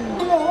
Yeah.